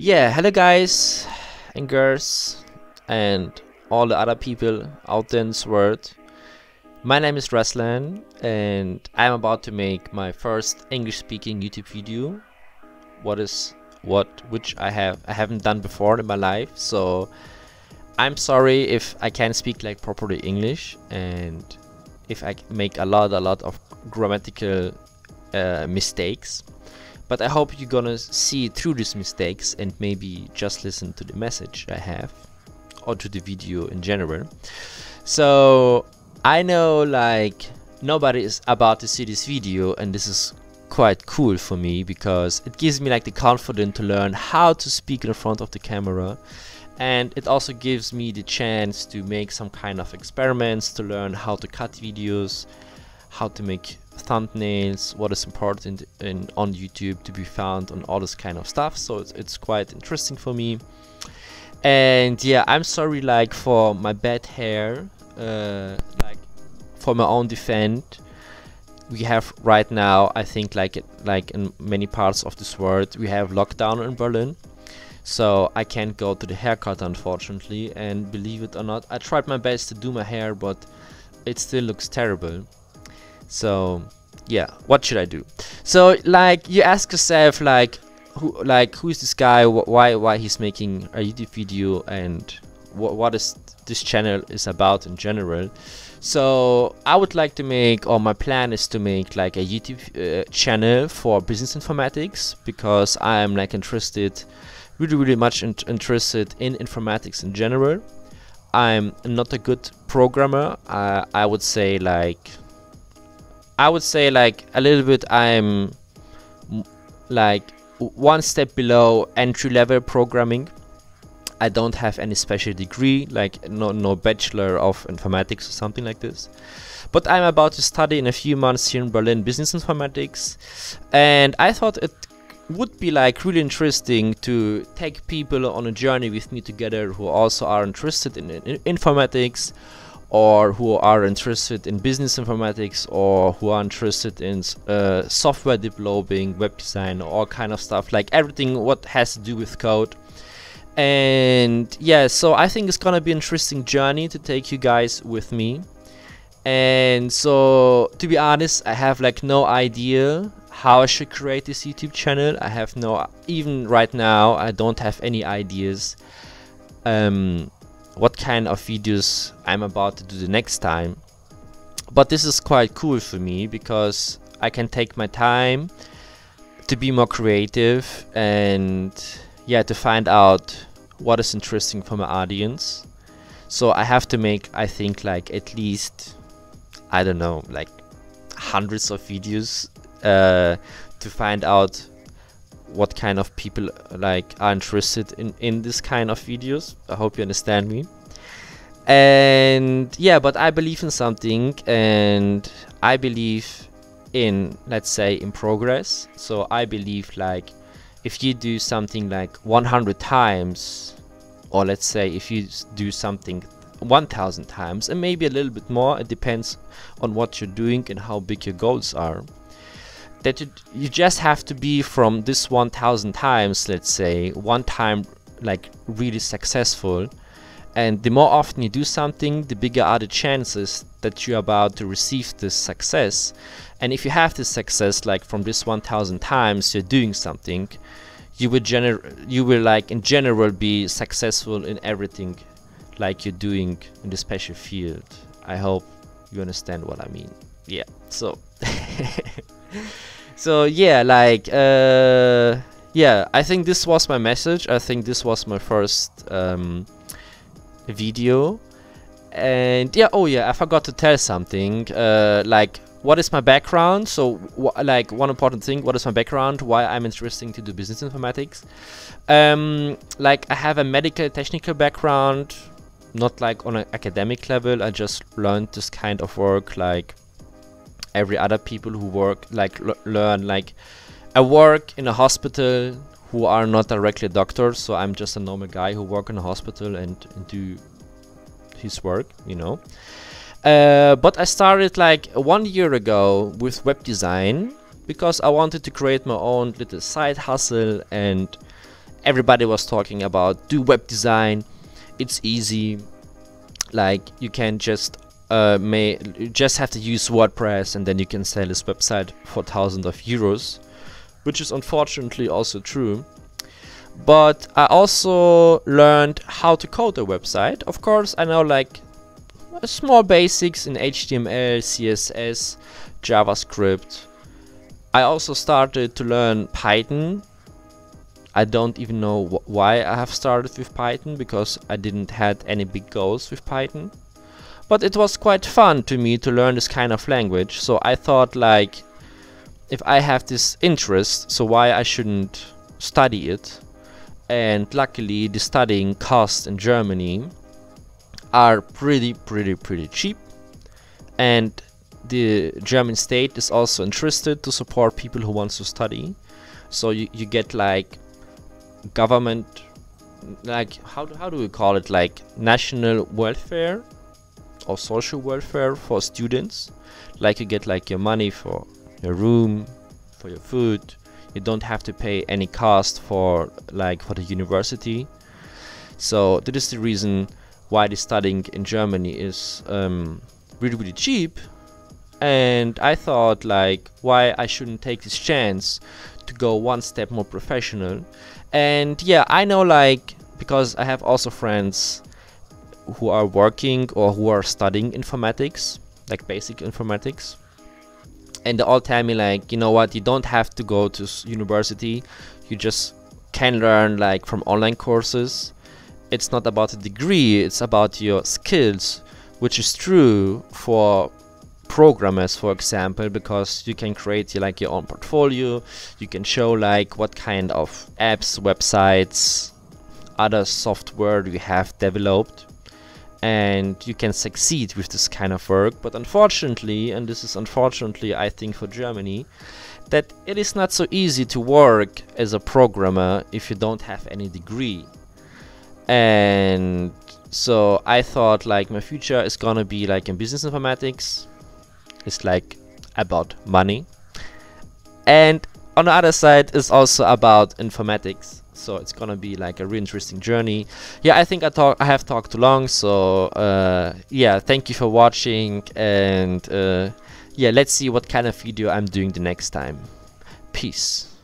Yeah, hello guys and girls and all the other people out there in this world. My name is Ruslan and I'm about to make my first English speaking YouTube video. What is what which I have I haven't done before in my life. So I'm sorry if I can't speak like properly English and if I make a lot a lot of grammatical uh, mistakes but I hope you're gonna see through these mistakes and maybe just listen to the message I have or to the video in general. So I know like nobody is about to see this video and this is quite cool for me because it gives me like the confidence to learn how to speak in front of the camera and it also gives me the chance to make some kind of experiments to learn how to cut videos how to make thumbnails, what is important in, on YouTube to be found on all this kind of stuff. So it's, it's quite interesting for me. And yeah, I'm sorry like for my bad hair, uh, like for my own defense. We have right now, I think like like in many parts of this world, we have lockdown in Berlin. So I can't go to the haircut unfortunately and believe it or not, I tried my best to do my hair but it still looks terrible so yeah what should i do? So like you ask yourself like who like who is this guy? Wh why why he's making a youtube video? And wh what is this channel is about in general? So i would like to make or my plan is to make like a youtube uh, channel for business informatics because i am like interested really really much in interested in informatics in general. I'm not a good programmer. I would say like I would say like a little bit I'm like one step below entry level programming. I don't have any special degree, like no, no bachelor of informatics or something like this. But I'm about to study in a few months here in Berlin business informatics. And I thought it would be like really interesting to take people on a journey with me together who also are interested in, in informatics or who are interested in business informatics or who are interested in uh, software developing, web design, all kind of stuff, like everything what has to do with code. And yeah, so I think it's gonna be an interesting journey to take you guys with me. And so, to be honest, I have like no idea how I should create this YouTube channel. I have no, even right now, I don't have any ideas. Um, what kind of videos I'm about to do the next time. But this is quite cool for me because I can take my time to be more creative and yeah to find out what is interesting for my audience. So I have to make I think like at least I don't know like hundreds of videos uh, to find out what kind of people like are interested in in this kind of videos. I hope you understand me. And yeah but i believe in something and i believe in let's say in progress. So i believe like if you do something like 100 times or let's say if you do something 1000 times and maybe a little bit more it depends on what you're doing and how big your goals are that you, you just have to be from this 1000 times let's say one time like really successful. And the more often you do something the bigger are the chances that you're about to receive this success. And if you have this success like from this 1000 times you're doing something you will gener you will like in general be successful in everything like you're doing in the special field. I hope you understand what i mean yeah so so yeah like uh yeah i think this was my message. I think this was my first um video. And yeah oh yeah i forgot to tell something uh like what is my background? So like one important thing what is my background? Why i'm interested to do business informatics? Um like i have a medical technical background not like on an academic level. I just learned this kind of work like every other people who work like learn like I work in a hospital who are not directly doctors so I'm just a normal guy who work in a hospital and, and do his work you know. Uh, but I started like one year ago with web design because I wanted to create my own little side hustle and everybody was talking about do web design. It's easy. Like you can just uh, may just have to use WordPress and then you can sell this website for thousands of euros which is unfortunately also true. But I also learned how to code a website. Of course I know like small basics in HTML CSS JavaScript. I also started to learn Python. I don't even know wh why I have started with Python because I didn't had any big goals with Python. But it was quite fun to me to learn this kind of language. So I thought like if I have this interest, so why I shouldn't study it? And luckily the studying costs in Germany are pretty pretty pretty cheap. And the German state is also interested to support people who want to study. So you, you get like government like how how do we call it like national welfare or social welfare for students. Like you get like your money for your room for your food. You don't have to pay any cost for like for the university. So that is the reason why the studying in Germany is um, really really cheap. And I thought like why I shouldn't take this chance to go one step more professional. And yeah i know like because i have also friends who are working or who are studying informatics like basic informatics. And they all tell me like you know what? You don't have to go to university. You just can learn like from online courses. It's not about a degree. It's about your skills which is true for programmers for example because you can create like your own portfolio. You can show like what kind of apps websites other software you have developed and you can succeed with this kind of work. But unfortunately and this is unfortunately I think for Germany that it is not so easy to work as a programmer if you don't have any degree. And so I thought like my future is gonna be like in business informatics. It's like about money. And on the other side is also about informatics. So it's gonna be like a really interesting journey. Yeah i think i talk i have talked too long so uh, yeah thank you for watching and uh, yeah let's see what kind of video i'm doing the next time. Peace